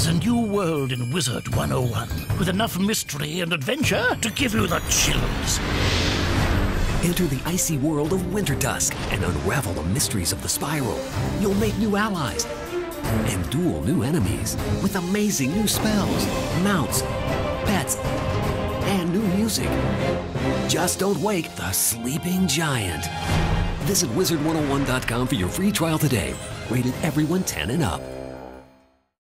There's a new world in Wizard 101 with enough mystery and adventure to give you the chills. Enter the icy world of Wintertusk and unravel the mysteries of the spiral. You'll make new allies and duel new enemies with amazing new spells, mounts, pets, and new music. Just don't wake the sleeping giant. Visit wizard101.com for your free trial today. Rated everyone 10 and up.